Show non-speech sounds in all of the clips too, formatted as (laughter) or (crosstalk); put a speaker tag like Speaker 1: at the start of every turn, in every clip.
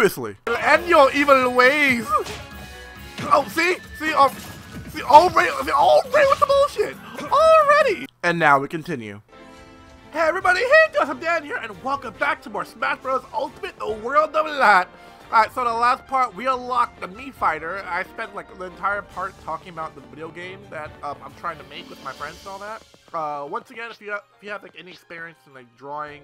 Speaker 1: Seriously. And your evil ways. Oh, see? See? Oh, see, already, see, already with the bullshit. Already. And now we continue. Hey everybody, hey guys, I'm Dan here, and welcome back to more Smash Bros. Ultimate The World of Light. Alright, so the last part, we unlocked the Mii Fighter. I spent like the entire part talking about the video game that um, I'm trying to make with my friends and all that. Uh, once again, if you have, if you have like any experience in like drawing,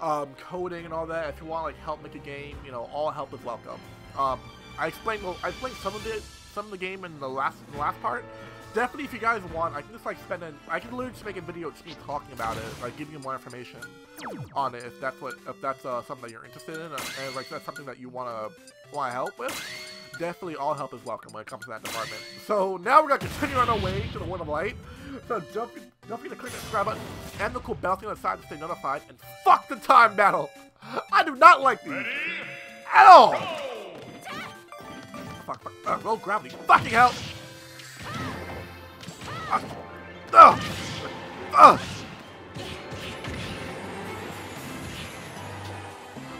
Speaker 1: um, coding and all that, if you want like help make a game, you know, all help is welcome. Um, I explained well, I explained some of it, some of the game in the last in the last part. Definitely, if you guys want, I can just like spend an, I can literally just make a video just me talking about it, like giving you more information on it if that's what, if that's uh, something that you're interested in, and, and like that's something that you wanna want to help with. Definitely, all help is welcome when it comes to that department. So now we're gonna continue on our way to the World of Light. So don't, don't forget to click the subscribe button and the cool bell thing on the side to stay notified. And fuck the time battle. I do not like these at all. Fuck, fuck, uh, roll gravity. Fucking hell. Uh, uh, uh.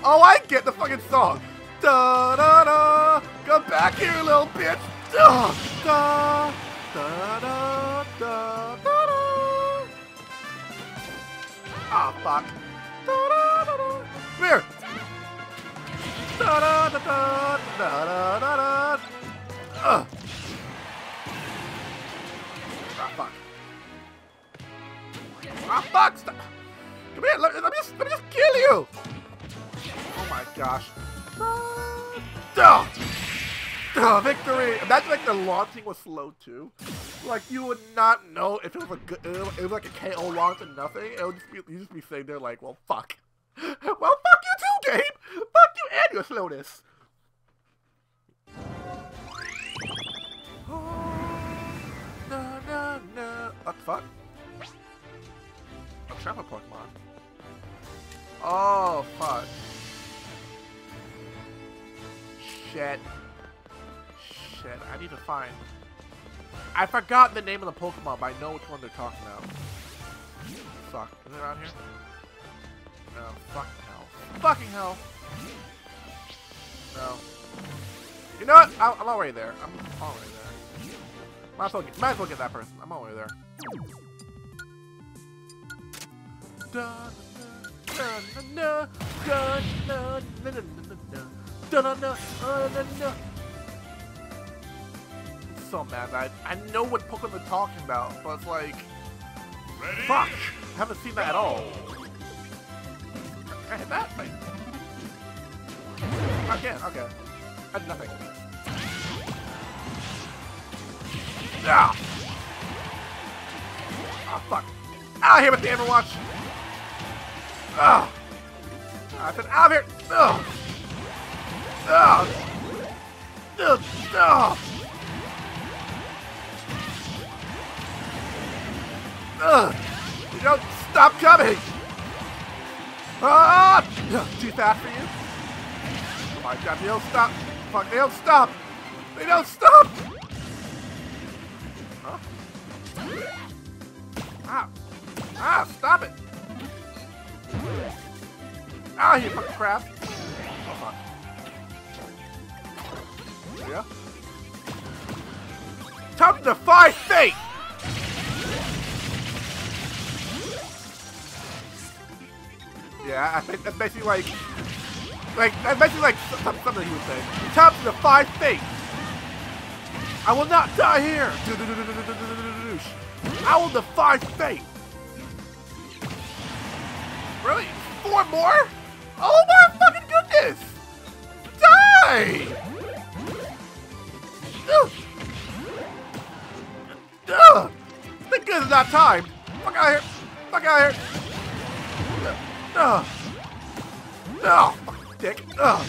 Speaker 1: Oh, I get the fucking song. Da da da. Come back here, little bitch. Da da da da da da. Ah, fuck. Come here. Da da da da da da da da. Ugh. Ah, fuck. Ah, fuck! Stop. Come here, let, let, me just, let me just kill you! Oh my gosh. Duh! Duh, victory! Imagine like the launching was slow too. Like you would not know if it was a good, it was like a KO launch and nothing. It would just be, you just be sitting there like, well, fuck. (laughs) Well, fuck you too, Gabe! Fuck you and your slowness! No, no, no. Fuck? A travel Pokemon. Oh, fuck. Shit. Shit, I need to find... I forgot the name of the Pokemon, but I know which one they're talking about. Fuck. Is it around here? No. Fucking hell. Fucking hell. No. You know what? I'm, I'm already there. I'm already there. Might as, well get, might as well get that person. I'm already there. Da, da, da, So mad. I I know what Pokemon they're talking about, but it's like,
Speaker 2: Ready?
Speaker 1: fuck. I haven't seen that at all. Can I hit that? Wait. I can. Okay. I did nothing. Ah! Oh, fuck. Out of here with the Overwatch! Ah! I said out of here! Ugh! Ugh! Ugh! Ugh! Ugh! You don't stop coming! Ah! Too fast for you? Oh my god, they don't stop! Fuck, they don't stop! They don't stop! Huh? Ah! Ah, stop it! Ah, you fucking crap! Oh, fuck. Go. Time to defy fate! Yeah, I think that's basically like, like that's basically like some- something he would say. Time to five fate. I will not die here. I will defy fate. Really? Four more? Oh my fucking goodness! Die! Ugh. Ugh. Thank goodness not time. Fuck out of here. Fuck out of here. Ugh. Fucking dick. Ugh.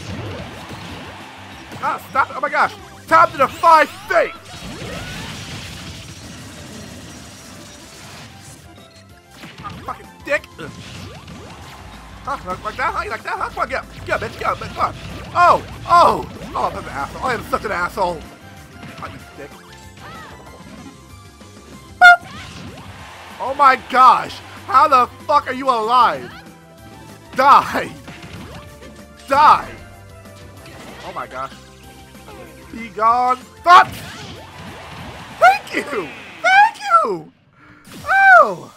Speaker 1: Ah, stop. Oh my gosh. Time to defy fate. Ah, fucking dick. Huh? Like like that? Huh? You like that? Huh? Come on, get up. Get up, bitch. Get up, bitch. Come on. Oh! Oh! Oh, I'm an asshole. I am such an asshole. Oh, you dick. Boop. Oh my gosh! How the fuck are you alive? Die! Die! Oh my gosh. Be gone. Fuck! Thank you! Thank you! Oh!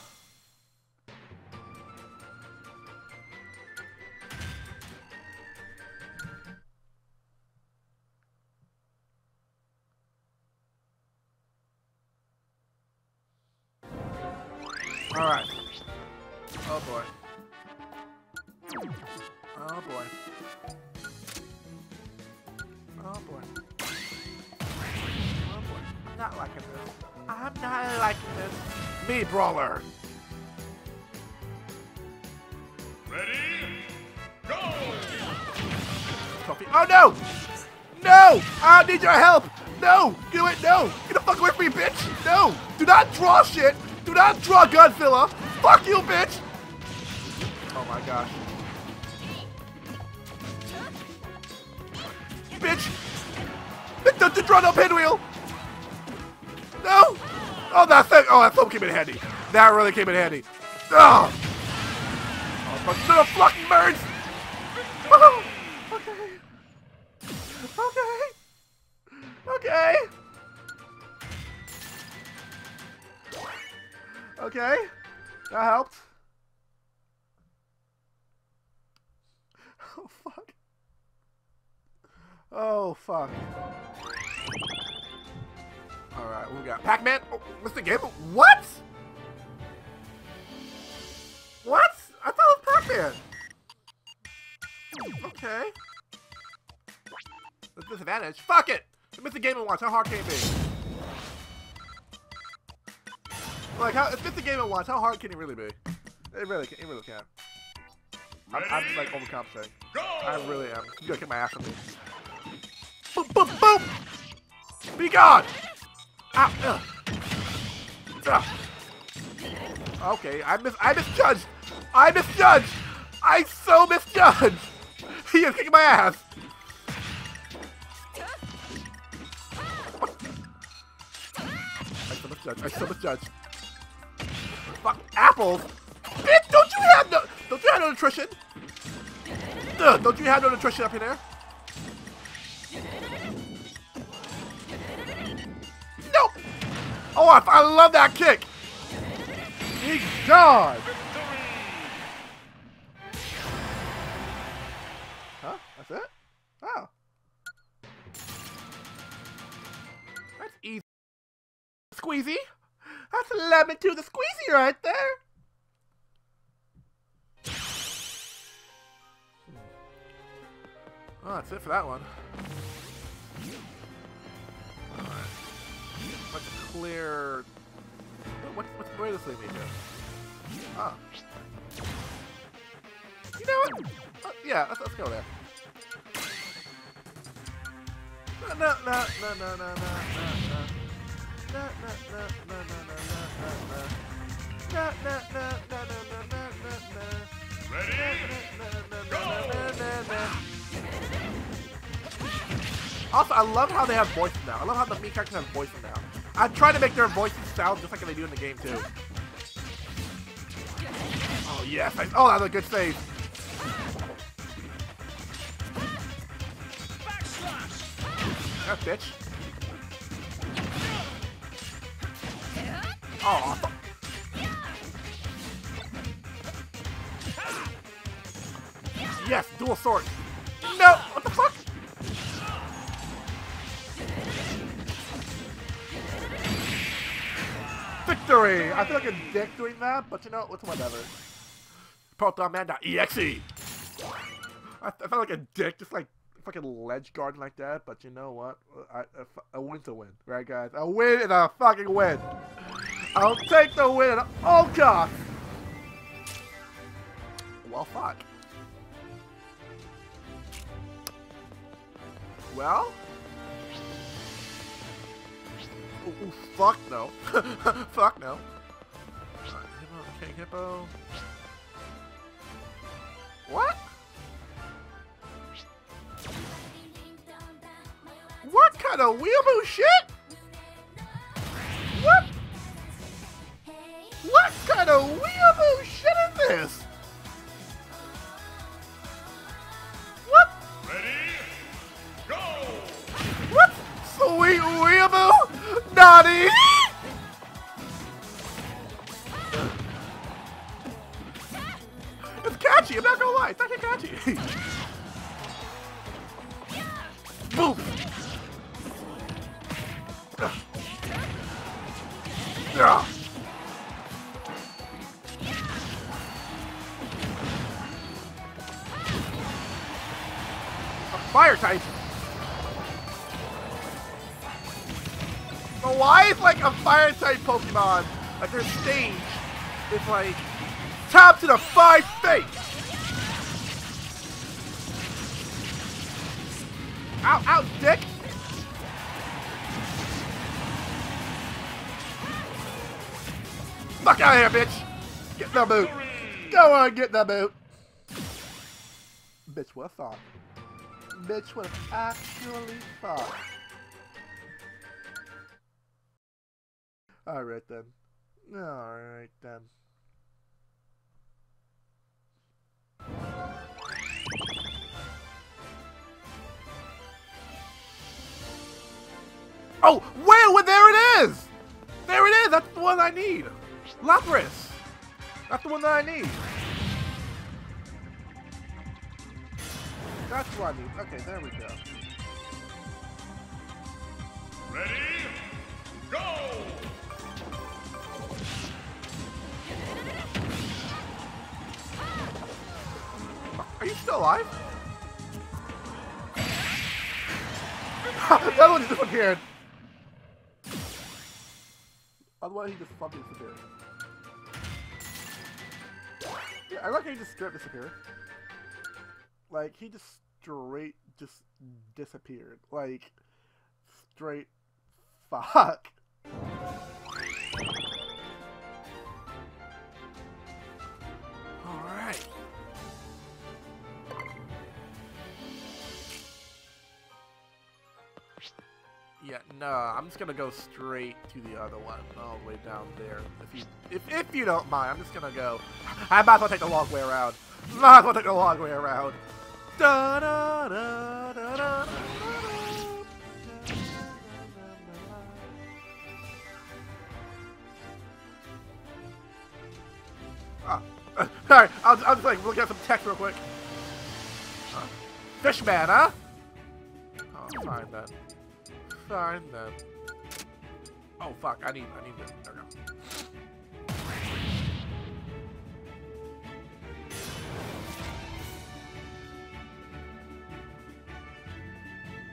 Speaker 1: Need your help! No! Do it! No! Get the fuck away from me, bitch! No! Do not draw shit! Do not draw Godzilla! Fuck you, bitch! Oh my gosh. Bitch! Don't, draw no pinwheel! No! Oh, that thing! Oh, that foam came in handy. That really came in handy. Oh! Oh, but little fucking birds! Okay. That helped. Oh, fuck. Oh, fuck. Alright, what we got? Pac-Man? Oh, Mr. Game? What? What? I thought it was Pac-Man. Okay. Disadvantage? Fuck it! Mr. Game & Watch. How hard can it be? Like, how, it's Mr. Game & Watch. How hard can it really be? It really can. It really can. I'm, I'm just like overcompensating. I really am. You gotta kick my ass on me. Boop, boop, boop! Be gone! Ow, ugh. Ugh. Okay, I mis I misjudged! I misjudged! I so misjudged! He is kicking my ass! I so misjudged. I so misjudged. Fuck apples! Bitch, don't you have no don't you have no nutrition? Ugh, don't you have no nutrition up in there? Nope! Oh, I, I love that kick! He gone! Lemon to the squeezy right there! Oh, that's it for that one. Alright. Let's clear... What, what, where does this lead me to? Oh. You know what? Uh, yeah, let's, let's go there. No, no, no, no, no, no, no, no, no. Also, I love how they have voices now. I love how the Mii characters have voices now. I'm trying to make their voices sound just like they do in the game too. Oh yes! I, oh, that's a good save. Yeah, bitch. Oh. Yes, dual sword. No! What the fuck? Victory! I feel like a dick doing that, but you know, what's whatever. ProtoMan.EXE! I, I felt like a dick, just like fucking ledge guarding like that, but you know what? I, win's a win, right guys? A win and a fucking win! I'll take the win at! Well fuck. Well? Ooh, ooh, fuck no. (laughs) fuck no. Hippo, hippo. What? What kind of weeaboo shit? What kind of weeaboo shit is this? What?
Speaker 2: Ready?
Speaker 1: Go! What? Sweet weeaboo? Naughty! Like top to the five face? Out, out, dick! Fuck out of here, bitch! Get the boot! Go on, get the boot! Bitch, what thought. Bitch, what actually thought. Alright then. Alright then. Oh, wait, well, there it is! There it is! That's the one I need! Lapras! That's the one that I need. That's what I need. Okay, there we go.
Speaker 2: Ready? Go!
Speaker 1: Are you still alive? (laughs) that one disappeared. Otherwise, he just fucking disappeared. Yeah, I like how he just straight disappeared. Like, he just straight just disappeared. Like, straight (laughs) fuck. Yeah, no, I'm just gonna go straight to the other one, all the way down there. If you, if, if you don't mind, I'm just gonna go. I might as well take the long way around. Might as well take the long way around. Da da da da da. Ah, (laughs) sorry, I'll, I'll just like look at some text real quick. Uh, Fishman, huh? Oh, fine then. Fine then. Oh fuck, I need, I need this. There we go.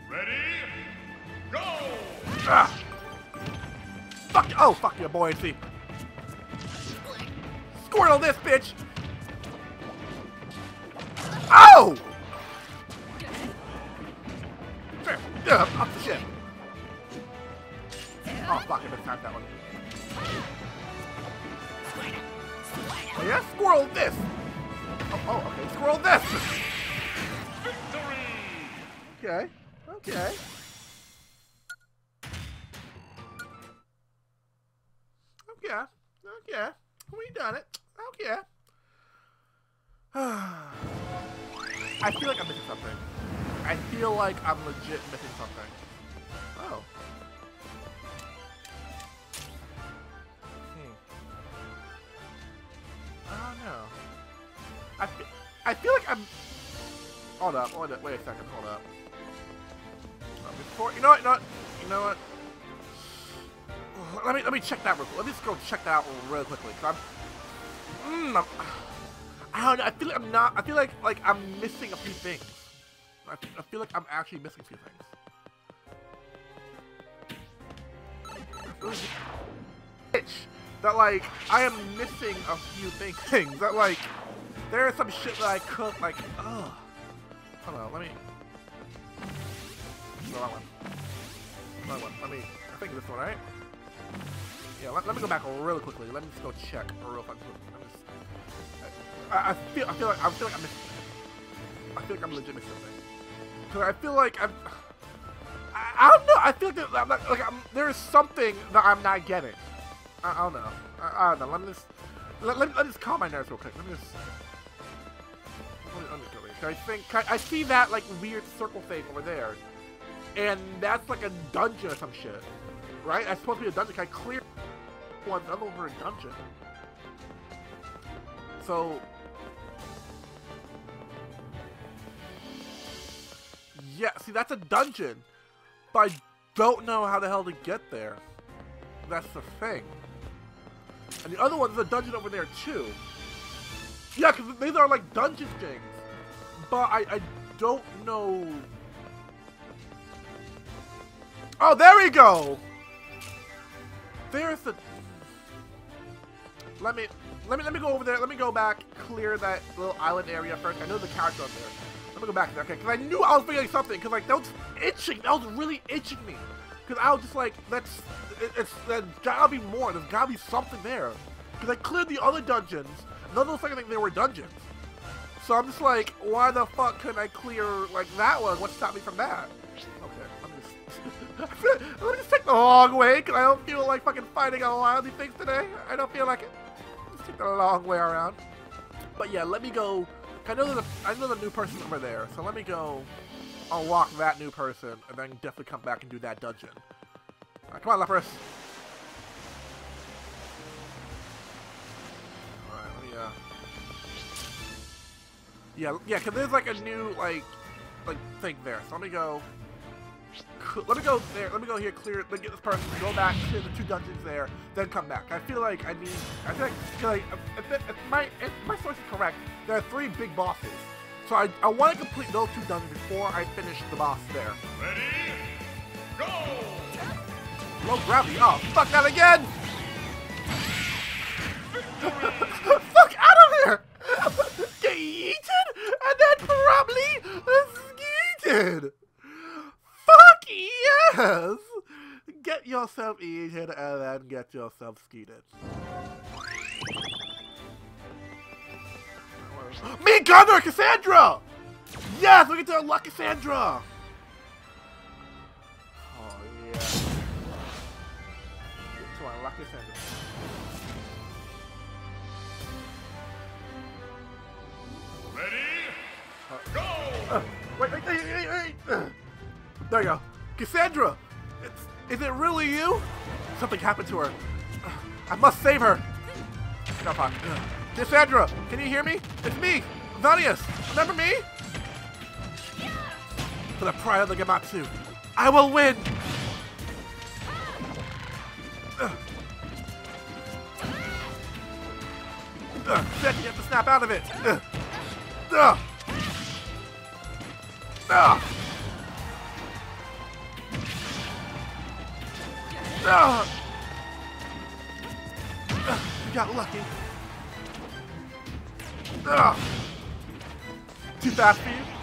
Speaker 2: Ready? Go!
Speaker 1: Ah! Fuck! Oh, fuck your buoyancy. Squirtle this bitch! Oh! Mistimed that one. Oh, yeah? Squirrel this! Oh, oh, okay. Squirrel this!
Speaker 2: Victory!
Speaker 1: Okay. Okay. Okay. Okay. We done it. Okay. (sighs) I feel like I'm missing something. I feel like I'm legit missing I feel like I'm... Hold up, hold up, wait a second, hold up. Uh, Before, you know what, you know what, you know what? (sighs) Let me let me check that real quick. Let me just go check that out real quickly. Cause I'm, mm, I'm, (sighs) I don't know. I feel like I'm not. I feel like like I'm missing a few things. I feel like I'm actually missing a few things. I Bitch, that like I am missing a few thing- things. (laughs) That like there is some shit that I could like. Ugh. Hold on. Let me. No, that one. That one. Let me. I think this one, right? Yeah, let, let me go back really quickly. Let me just go check real quick. Just, I, I feel I feel like I feel like I'm. I feel like I'm legit missing something. Cause I feel like I'm. I, I don't know. I feel like, I'm not, like I'm, there is something that I'm not getting. I, I don't know. I, I don't know. Let me just let, let, let me just calm my nerves real quick. Let me just. I think I, see that like weird circle thing over there, and that's like a dungeon or some shit. right? That's supposed to be a dungeon. Can I clear one other over a dungeon? So Yeah, see, that's a dungeon. But I don't know how the hell to get there. That's the thing. And the other one, one's a dungeon over there, too. Yeah, because these are like dungeon things. But I, I don't know... Oh, there we go! There's the... Let me... Let me, let me go over there. Let me go back, clear that little island area first. I know the character up there. Let me go back there, okay? Because I knew I was forgetting something. Because, like, that was itching. That was really itching me. Because I was just like, that's... It, it's... There's gotta be more. There's gotta be something there. Because I cleared the other dungeons. None of those fucking things, they were dungeons. So I'm just like, why the fuck couldn't I clear, like, that one? What stopped me from that? Okay, me just... (laughs) let me just take the long way, because I don't feel like fucking fighting a lot of these things today. I don't feel like it. Just take the long way around. But yeah, let me go... I know there's a, I know the new person over there, so let me go unlock that new person, and then definitely come back and do that dungeon. Come on, Lapras. Let me, uh... Yeah, yeah, because there's like a new, like, like, thing there. So let me go... Let me go there. Let me go here, clear, then get this person, go back, clear the two dungeons there, then come back. I feel like I need, I feel like, feel like if, if, if my, if my source is correct, there are three big bosses. So I, I want to complete those two dungeons before I finish the boss there.
Speaker 2: Ready? Go!
Speaker 1: Low gravity. Oh, fuck that again! Fuck out of here! Get eaten and then probably skeeted. Fuck yes! Get yourself eaten and then get yourself skeeted. Mii Gunner, Cassandra! Yes, we get to unlock Cassandra! Oh, yeah. Get to unlock Cassandra.
Speaker 2: Ready? Go!
Speaker 1: Uh, wait, wait, wait, wait, wait! There you go. Cassandra! It's, is it really you? Something happened to her. Uh, I must save her! No, fine. Uh, Cassandra, can you hear me? It's me, Vanius. Remember me? For the pride of the Gamatsu, I will win! Uh. Uh, you have to snap out of it! Uh. Uh. Uh, you got lucky. Ugh. Too fast for you?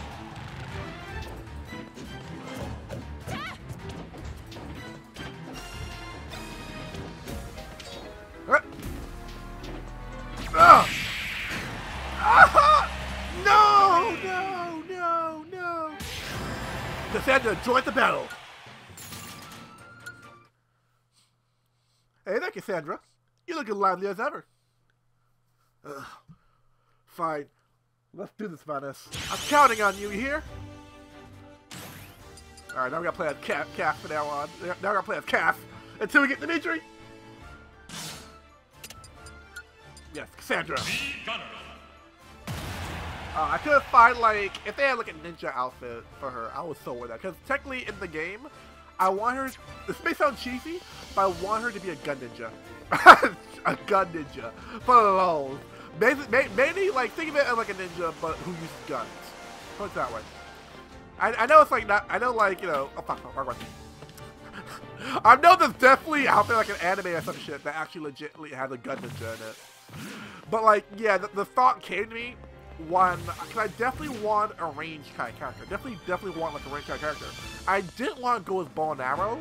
Speaker 1: Join the battle. Hey there, Cassandra. You look as lively as ever. Ugh. Fine. Let's do this, Vaness. I'm counting on you, you hear? Alright, now we gotta play as Calf, Calf now on. Now we gotta play as Calf until we get Dimitri. Yes, Cassandra. Uh, I couldn't find, like, if they had, like, a ninja outfit for her, I was so with that. Because technically, in the game, I want her, this may sound cheesy, but I want her to be a gun ninja. (laughs) a gun ninja. For lol. Mainly, mainly, like, think of it as like a ninja, but who uses guns. Put it that way. I, I know it's like not, I know like, you know, oh fuck. (laughs) I know there's definitely out there like an anime or some shit that actually legitimately has a gun ninja in it. But like, yeah, the, the thought came to me one, because I definitely want a range kind of character. Definitely, definitely want like a range kind of character. I didn't want to go with bow and arrow,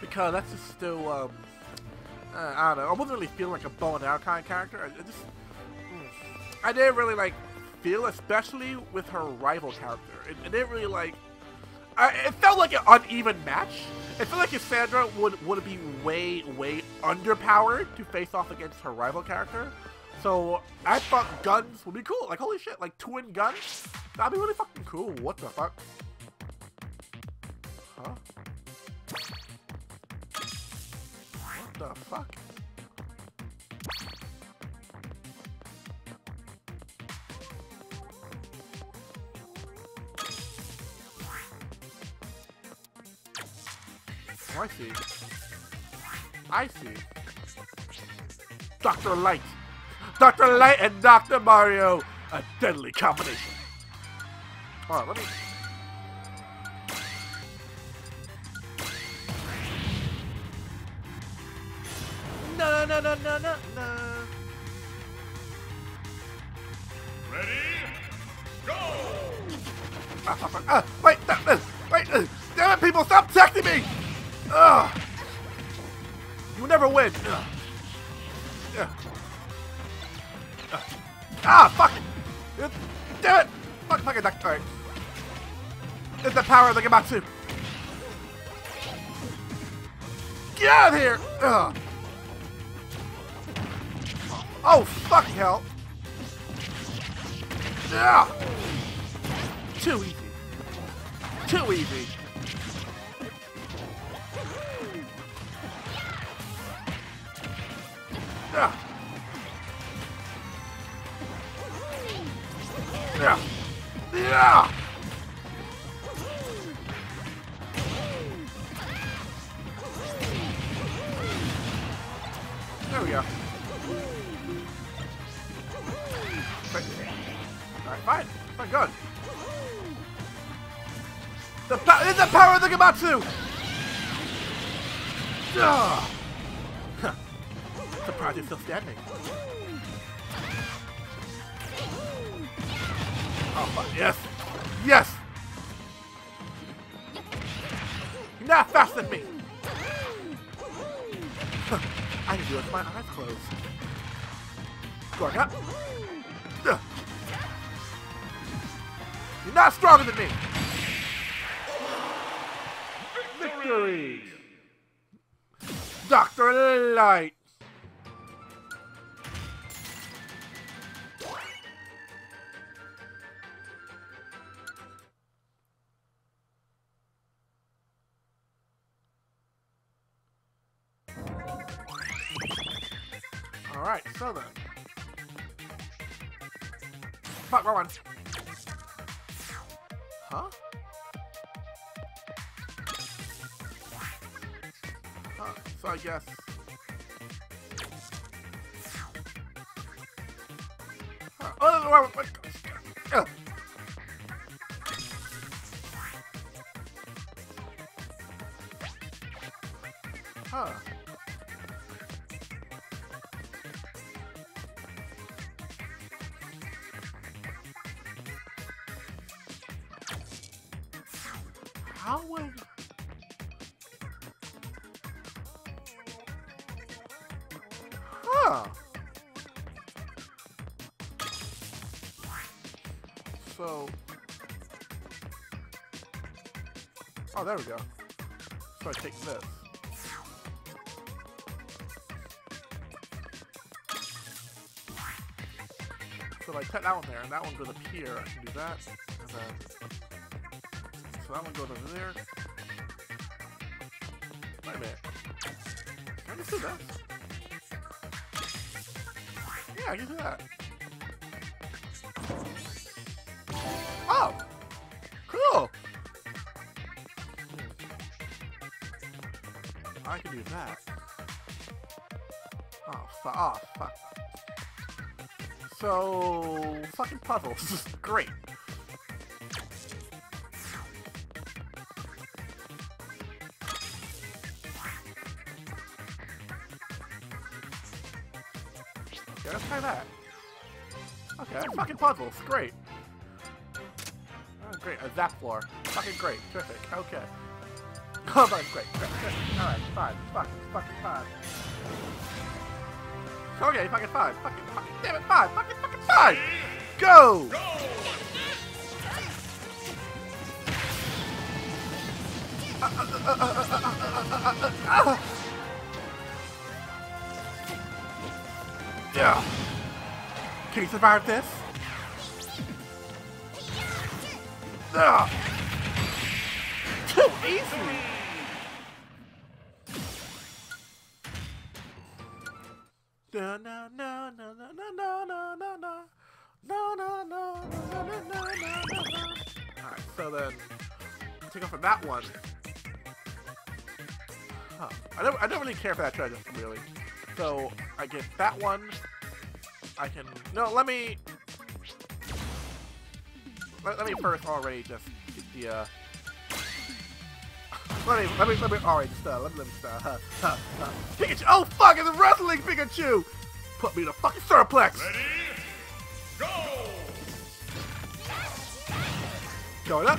Speaker 1: because that's just still, um, uh, I don't know. I wasn't really feeling like a bow and arrow kind of character. I, I just, mm, I didn't really like feel, especially with her rival character. It, it didn't really like. I, it felt like an uneven match. It felt like Cassandra would would be way way underpowered to face off against her rival character. So I thought guns would be cool. Like holy shit, like twin guns. That'd be really fucking cool. What the fuck? Huh? What the fuck? Oh, I see. I see. Dr. Light. Dr. Light and Dr. Mario. A deadly combination. Alright, let me... No, no, no, no, no, no.
Speaker 2: Ready? Go!
Speaker 1: Ah, fuck, fuck. Ah, wait, uh, uh, wait, uh, damn it, people, stop texting me! Ugh. You never win. Ugh. Ugh. Ah, fuck it! Uh, Damn it! Fuck, fuck it, duck. Alright. It's the power of the Gamatsu. Get out of here! Ugh. Oh, fucking hell! Ugh. Too easy. Too easy. Yeah. Yeah. There we go. Alright, fine. Fine, good. The pa it's the power of the Gamatsu! Ugh. (laughs) Surprised you're still standing. Yes! Yes! You're not faster than me! I can do it with my eyes closed. Going up. You're not stronger than me! Victory! Dr. Light! Alright, so. Fuck, wrong one. Huh? Huh, so I guess. Huh. Oh, no, wait, wait, wait. There we go. So I take this. So if I put that one there, and that one goes up here, I can do that, then... So that one goes over there. Wait a minute. Can I just do this? Yeah, I can do that. Oh! I can do that. Oh, fu oh, fuck. So, fucking puzzles. (laughs) Great. Okay, let's try that. Okay, fucking puzzles. Great. Oh, great. A zap floor. Fucking great. Terrific. Okay. Oh, that's great. Great. Great. Alright, fine. Fuck. Fucking fine. Okay, fucking fine. Fucking, fucking, damn it, fine. Fucking, fucking fine. Go!
Speaker 2: Go!
Speaker 1: Yeah. Can you survive this? Too easy. Alright, so then, take off from that one. Huh. I don't, I don't really care for that treasure, really. So, I get that one. I can, no, let me, let, let me first already just get the, uh, let me, let me, let me, alright, just, uh, let me, let me, uh, huh, huh, huh. Pikachu, oh fuck, it's a wrestling Pikachu! Put me in a fucking suplex!
Speaker 2: Ready? Go!
Speaker 1: Going up.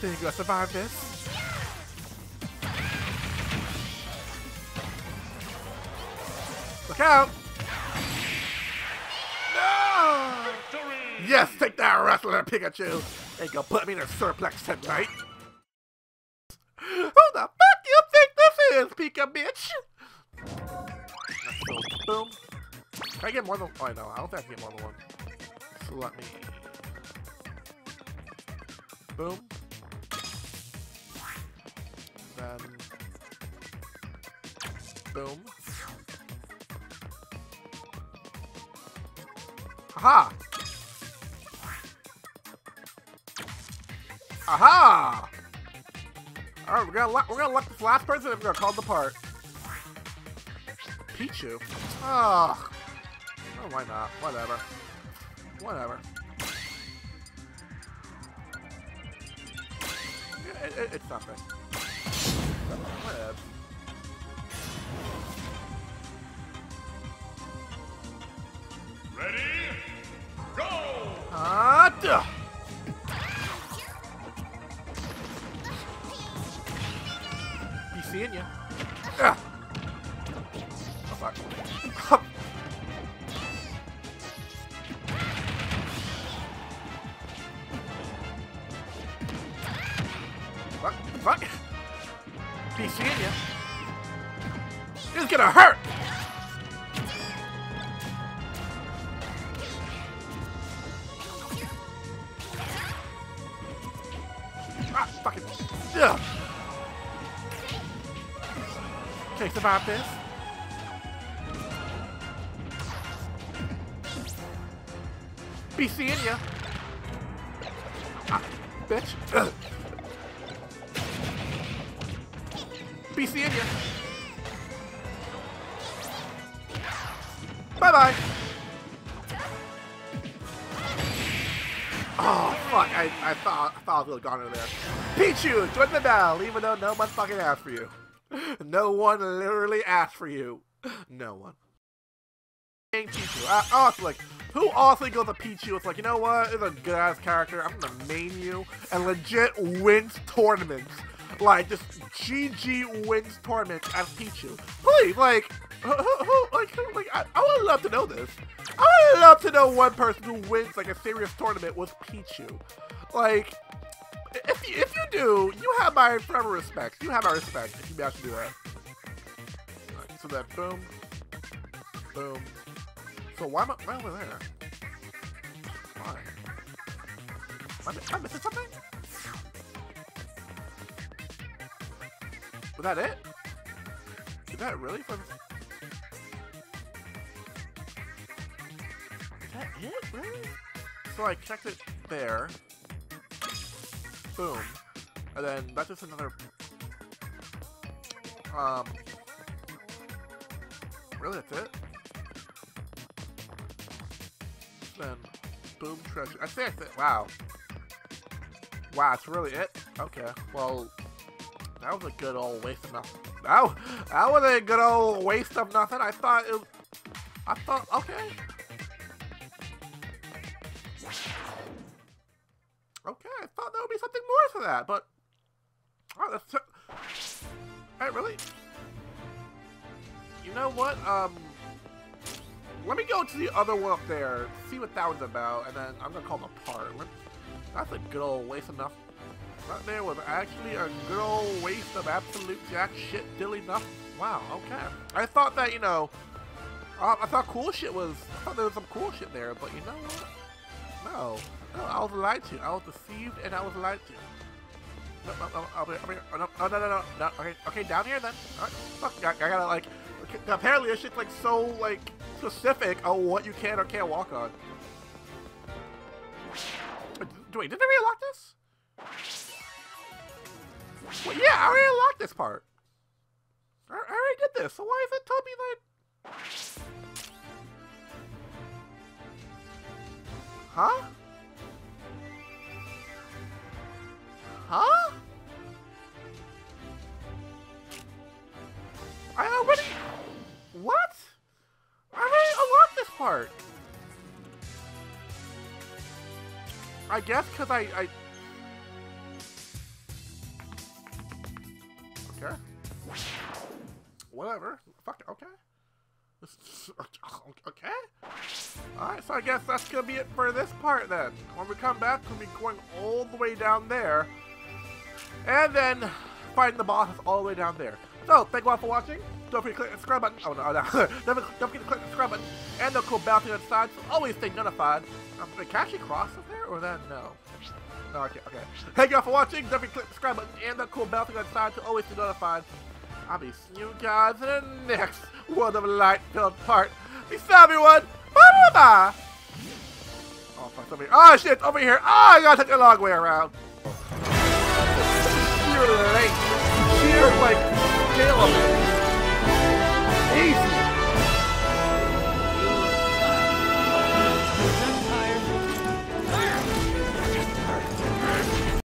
Speaker 1: Think I survive this? Look out! No!
Speaker 2: Victory!
Speaker 1: Yes, take that wrestler Pikachu! Ain't gonna put me in a suplex tonight. Who the fuck you think this is, Pika bitch? Boom, boom. Can I get more than? Oh, know. I don't think I can get more than one. So let me. Boom. Then. Boom. Aha! Aha! All right, we're gonna let, we're gonna let this last person. and We're gonna call the part. Pichu. Ah. Oh, why not? Whatever. Whatever. Yeah, it, it, it's nothing. Whatever.
Speaker 2: Ready? Go!
Speaker 1: Ah, duh. Survive this. Be seeing ya. Ah, bitch. Ugh. Be seeing ya. Bye bye. Oh fuck! I, I thought I thought I was gonna gone over there. Pichu, join the battle, even though no one fucking for you. No one literally asked for you. No one. Pichu. I, uh, honestly, like, who honestly goes to Pichu? It's like, you know what? It's a good ass character. I'm gonna main you and legit wins tournaments. Like, just GG wins tournaments as Pichu. Please, like, who, who, like, who, like, I, I would love to know this. I would love to know one person who wins like a serious tournament with Pichu. Like, if you, if do, you have my forever respect. You have my respect if you actually do that. Alright, so that boom, boom. So why am I, why am I there? Why? Am I, am I missing something? Was that it? Is that really from? Is that it? Really? So I checked it there. Boom. And then that's just another. Um. Really, that's it? Then, boom, treasure. I think that's it. Wow. Wow, that's really it? Okay. Well, that was a good old waste of nothing. That, that was a good old waste of nothing. I thought it was, I thought, okay. Okay, I thought there would be something more to that, but... to the other one up there, see what that one's about, and then I'm gonna call the apart. Let- That's a good old waste enough. Right there was actually a good old waste of absolute jack shit dilly nothing. Wow, okay. I thought that, you know, uh, I thought cool shit was, I thought there was some cool shit there, but you know what? No, no, I was lied to. I was deceived and I was lied to. no, no, no, I'll be, I'll be, oh, no, no, no, no, no, no, okay, okay, down here then. All right, fuck, I, I gotta like, okay, apparently this shit's like so like specific on what you can or can't walk on. Wait, did they relock this? Well, yeah, I already unlocked this part. I, I already did this, so why is it telling me that? Huh? Huh? I already... What? I already unlocked this part. I guess because I, I... Okay. Whatever. Fuck it. Okay. (laughs) Okay. Alright, so I guess that's gonna be it for this part then. When we come back, we'll be going all the way down there. And then find the boss all the way down there. So, thank you all for watching. Don't forget to click the subscribe button. Oh, no, no. (laughs) don't, forget, don't forget to click the subscribe button. And the cool bell thing side, so always stay notified. Um, wait, can I actually cross up there, or that? No. No, okay, okay. Thank you all for watching. Don't forget to click the subscribe button and the cool bell thing side to always be notified. I'll be seeing you guys in the next World of Light filled part. Peace out, everyone. Bye bye. Oh, fuck, over here. Oh, shit, over here. Oh, I gotta take the long way around. You're late.